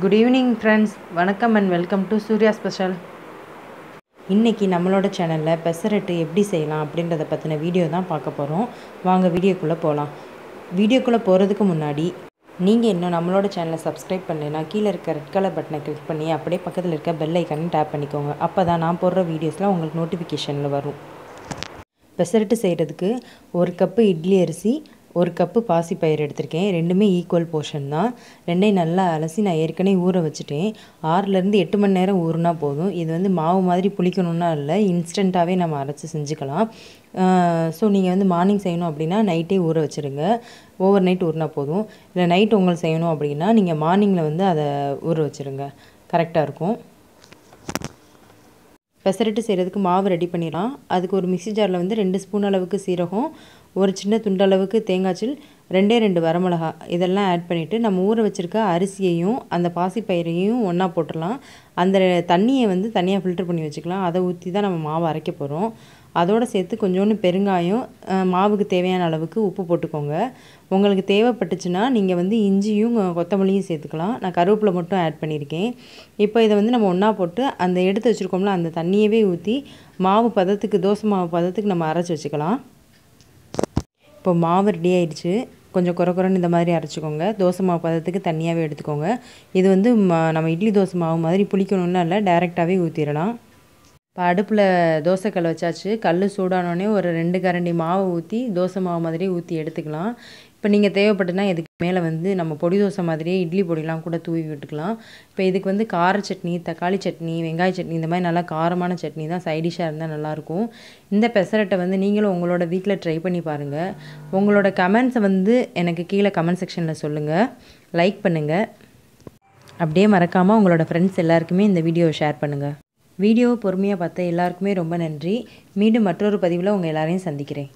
Good evening friends வணக்கம் and welcome to Surya special இன்றைக்கி நம்மளோட சேனலில் பெசரட்டு எப்படி செய்யலாம் அப்படின்றத பற்றின வீடியோ தான் பார்க்க போகிறோம் வாங்க வீடியோக்குள்ளே போகலாம் வீடியோக்குள்ளே போகிறதுக்கு முன்னாடி நீங்கள் இன்னும் நம்மளோட சேனலை சப்ஸ்கிரைப் பண்ணலைன்னா கீழே இருக்க ரெட் கலர் பட்டனை கிளிக் பண்ணி அப்படியே பக்கத்தில் இருக்க பெல் ஐக்கனையும் டேப் பண்ணிக்கோங்க. அப்போ தான் நான் போடுற வீடியோஸ்லாம் உங்களுக்கு நோட்டிஃபிகேஷனில் வரும். பெசரட்டு செய்கிறதுக்கு ஒரு கப்பு இட்லி அரிசி ஒரு கப்பு பாசிப்பயிறு எடுத்திருக்கேன். ரெண்டுமே ஈக்குவல் போர்ஷன் தான். ரெண்டையும் நல்லா அலசி நான் ஏற்கனவே ஊற வச்சுட்டேன். ஆறுலேருந்து எட்டு மணி நேரம் ஊறினா போதும். இது வந்து மாவு மாதிரி புளிக்கணும்னா இல்லை. இன்ஸ்டண்ட்டாகவே நம்ம அரைச்சி செஞ்சுக்கலாம். ஸோ நீங்கள் வந்து மார்னிங் செய்யணும் அப்படின்னா நைட்டே ஊற வச்சுருங்க. ஓவர் நைட் ஊறினா போதும். இல்லை நைட் உங்களுக்கு செய்யணும் அப்படின்னா நீங்கள் மார்னிங்கில் வந்து அதை ஊற வச்சுருங்க. கரெக்டாக இருக்கும். பெசரட்டு செய்கிறதுக்கு மாவு ரெடி பண்ணிடலாம். அதுக்கு ஒரு மிக்சி ஜாரில் வந்து ரெண்டு ஸ்பூன் அளவுக்கு சீரகம் ஒரு சின்ன துண்டளவுக்கு தேங்காய்ச்சில் ரெண்டே ரெண்டு வரமிளகா இதெல்லாம் ஆட் பண்ணிவிட்டு நம்ம ஊற வச்சுருக்க அரிசியையும் அந்த பாசிப்பயிரையும் ஒன்றா போட்டுடலாம் அந்த தண்ணியை வந்து தனியாக ஃபில்டர் பண்ணி வச்சுக்கலாம். அதை ஊற்றி தான் நம்ம மாவு அரைக்க போகிறோம் அதோடு சேர்த்து கொஞ்சோண்டு பெருங்காயம் மாவுக்கு தேவையான அளவுக்கு உப்பு போட்டுக்கோங்க. உங்களுக்கு தேவைப்பட்டுச்சுன்னா நீங்கள் வந்து இஞ்சியும் கொத்தமல்லியும் சேர்த்துக்கலாம். நான் கருவேப்பிலை மட்டும் ஆட் பண்ணியிருக்கேன். இப்போ இதை வந்து நம்ம ஒன்றா போட்டு அந்த எடுத்து வச்சுருக்கோம்ல அந்த தண்ணியவே ஊற்றி மாவு பதத்துக்கு தோசை மாவு பதத்துக்கு நம்ம அரைச்சி வச்சுக்கலாம். இப்போ மாவு ரெடி ஆயிடுச்சு. கொஞ்சம் குறை குறைன்னு இந்த மாதிரி அரைச்சிக்கோங்க. தோசை மாவு பதத்துக்கு தனியாகவே எடுத்துக்கோங்க. இது வந்து நம்ம இட்லி தோசை மாவு மாதிரி புளிக்கணும்னா இல்லை டேரெக்டாகவே ஊற்றிடலாம் இப்போ அடுப்பில் தோசைக்கல் வச்சாச்சு. கல் சூடானோடனே ஒரு ரெண்டு கரண்டி மாவு ஊற்றி தோசை மாவு மாதிரி ஊற்றி எடுத்துக்கலாம். இப்போ நீங்கள் தேவைப்பட்டுனா இதுக்கு மேலே வந்து நம்ம பொடி தோசை மாதிரியே இட்லி பொடிலாம் கூட தூவி விட்டுக்கலாம். இப்போ இதுக்கு வந்து கார சட்னி தக்காளி சட்னி வெங்காய சட்னி இந்த மாதிரி நல்லா காரமான சட்னி தான் சைடிஷாக இருந்தால் நல்லாயிருக்கும். இந்த பெசரட்டை வந்து நீங்களும் உங்களோட வீட்டில் ட்ரை பண்ணி பாருங்கள் உங்களோட கமெண்ட்ஸை வந்து எனக்கு கீழே கமெண்ட் செக்ஷனில் சொல்லுங்கள் லைக் பண்ணுங்கள் அப்படியே மறக்காமல் உங்களோட ஃப்ரெண்ட்ஸ் எல்லாருக்குமே இந்த வீடியோவை ஷேர் பண்ணுங்கள் வீடியோவை பொறுமையாக பார்த்த எல்லாருக்குமே ரொம்ப நன்றி. மீண்டும் மற்றொரு பதிவில் உங்கள் எல்லாரையும் சந்திக்கிறேன்.